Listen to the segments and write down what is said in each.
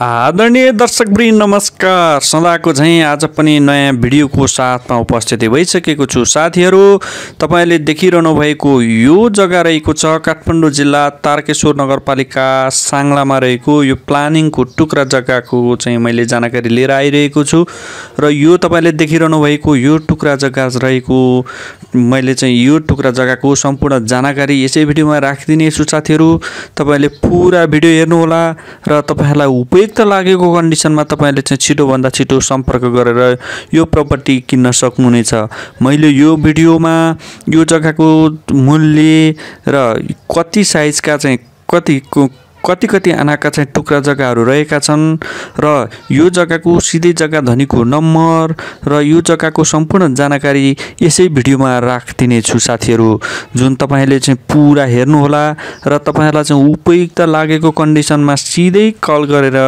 आदरणीय दर्शकवृन्द नमस्कार। सदाको झैँ आज पनि नयाँ भिडियोको साथमा उपस्थित भइसकेको छु। साथीहरू तपाईँले देखिरहनु भएको यो जग्गा रहेको छ काठमाडौँ जिल्ला तारकेश्वर नगरपालिका साङ्लामा रहेको यो प्लानिङको टुक्रा जग्गाको चाहिँ मैले जानकारी लिएर आइरहेको छु। र यो तपाईँले देखिरहनु भएको यो टुक्रा जग्गा रहेको मैले चाहिँ यो टुक्रा जग्गाको सम्पूर्ण जानकारी यसै भिडियोमा राखिदिनेछु साथीहरू तपाईँले पुरा भिडियो हेर्नुहोला र तपाईँहरूलाई उपयुक्त लागेको कन्डिसनमा तपाईँले चाहिँ छिटोभन्दा छिटो सम्पर्क गरेर यो प्रपर्टी किन्न सक्नुहुनेछ। मैले यो भिडियोमा यो जग्गाको मूल्य र कति साइजका चाहिँ कतिको कति कति आनाका चाहिँ टुक्रा जग्गाहरू रहेका छन् र यो जग्गाको सिधै जग्गा धनीको नम्बर र यो जग्गाको सम्पूर्ण जानकारी यसै भिडियोमा राखिदिनेछु साथीहरू। जुन तपाईँले चाहिँ पुरा हेर्नुहोला र तपाईँहरूलाई चाहिँ उपयुक्त लागेको कन्डिसनमा सिधै कल गरेर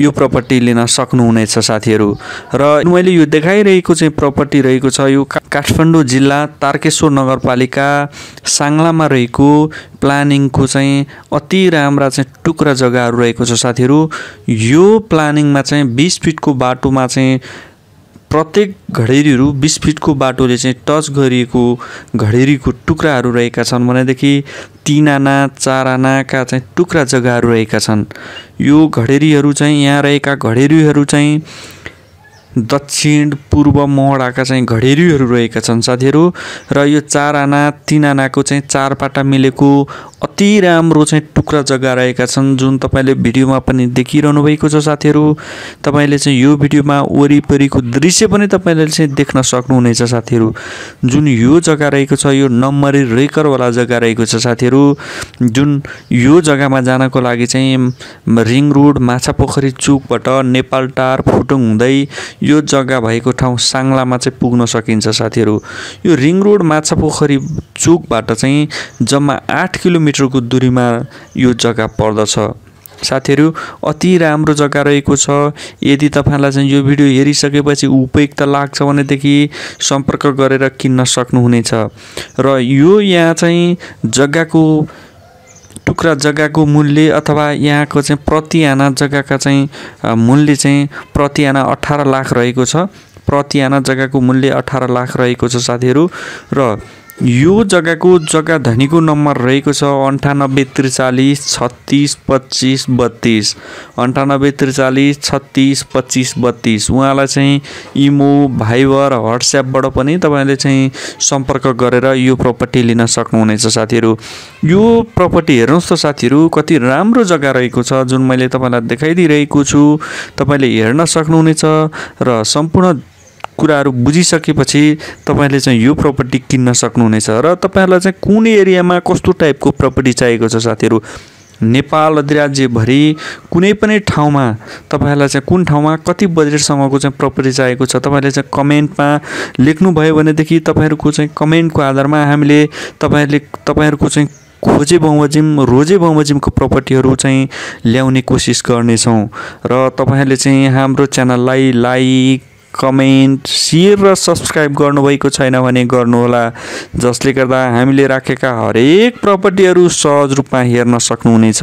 यो प्रपर्टी लिन सक्नुहुनेछ साथीहरू। र मैले यो देखाइरहेको चाहिँ प्रपर्टी रहेको छ यो काठमाडौँ जिल्ला तारकेश्वर नगरपालिका साङ्लामा रहेको प्लानिङको चाहिँ अति राम्रा चाहिँ टुक्रा जग्गाहरू रहेको छ साथीहरू। यो प्लानिङमा चाहिँ बिस फिटको बाटोमा चाहिँ प्रत्येक घडेरीहरू बिस फिटको बाटोले चाहिँ टच गरिएको घडेरीको टुक्राहरू रहेका छन्। भनेदेखि तिन आना चार आनाका चाहिँ टुक्रा जग्गाहरू रहेका छन्। यो घडेरीहरू चाहिँ यहाँ रहेका घडेरीहरू चाहिँ दक्षिण पूर्व मोहडाका चाहिँ घडेरीहरू रहेका छन् साथीहरू। र यो चार आना तिन आनाको चाहिँ चार पाटा मिलेको अति राम्रो चाहिँ टुक्रा जग्गा रहेका छन् जुन तपाईँले भिडियोमा पनि देखिरहनु भएको छ साथीहरू। तपाईँले चाहिँ यो भिडियोमा वरिपरिको दृश्य पनि तपाईँले चाहिँ देख्न सक्नुहुनेछ साथीहरू। जुन यो जग्गा रहेको छ यो नम्बरी रेकरवाला जग्गा रहेको छ साथीहरू। जुन यो जग्गामा जानको लागि चाहिँ रिङ रोड माछा पोखरी चुकबाट नेपाल टार फुटुङ हुँदै यो जग्गा भएको ठाउँ साङ्लामा चाहिँ पुग्न सकिन्छ साथीहरू। यो रिङ रोड माछा पोखरी चुकबाट चाहिँ जम्मा आठ किलोमिटरको दूरीमा यो जग्गा पर्दछ। साथीहरू अति राम्रो जग्गा रहेको छ। यदि तपाईँलाई चाहिँ यो भिडियो हेरिसकेपछि उपयुक्त लाग्छ भनेदेखि सम्पर्क गरेर किन्न सक्नुहुनेछ। र यो यहाँ चाहिँ जग्गाको टुक्रा जग्गाको मूल्य अथवा यहाँको चाहिँ प्रति आना जग्गाका चाहिँ मूल्य चाहिँ प्रति आना अठार लाख रहेको छ। प्रति आना जग्गाको मूल्य अठार लाख रहेको छ साथीहरू। र यो जग्गाको जग्गा धनीको नम्बर रहेको छ अन्ठानब्बे त्रिचालिस छत्तिस पच्चिस बत्तिस। अन्ठानब्बे त्रिचालिस छत्तिस पच्चिस बत्तिस। उहाँलाई चाहिँ इमो भाइबर वाट्सएपबाट पनि तपाईँले चाहिँ सम्पर्क गरेर यो प्रपर्टी लिन सक्नुहुनेछ साथीहरू। यो प्रपर्टी हेर्नुहोस् त साथीहरू कति राम्रो जग्गा रहेको छ जुन मैले तपाईँलाई देखाइदिइरहेको छु। तपाईँले हेर्न सक्नुहुनेछ र सम्पूर्ण कुराहरू बुझिसकेपछि तपाईँले चाहिँ यो प्रपर्टी किन्न सक्नुहुनेछ र तपाईँहरूलाई चाहिँ कुन एरियामा कस्तो टाइपको प्रपर्टी चाहिएको छ साथीहरू? नेपाल अधिराज्यभरि कुनै पनि ठाउँमा तपाईँहरूलाई चाहिँ कुन ठाउँमा कति बजेटसम्मको चाहिँ प्रपर्टी चाहिएको छ तपाईँले चाहिँ कमेन्टमा लेख्नुभयो भनेदेखि तपाईँहरूको चाहिँ कमेन्टको आधारमा हामीले तपाईँहरूले तपाईँहरूको चाहिँ खोजे बमोजिम रोजे बमोजिमको प्रपर्टीहरू चाहिँ ल्याउने कोसिस गर्नेछौँ। र तपाईँहरूले चाहिँ हाम्रो च्यानललाई लाइक कमेन्ट सेयर र सब्सक्राइब गर्नुभएको छैन भने गर्नुहोला जसले गर्दा हामीले राखेका हरेक प्रपर्टीहरू सहज रूपमा हेर्न सक्नुहुनेछ।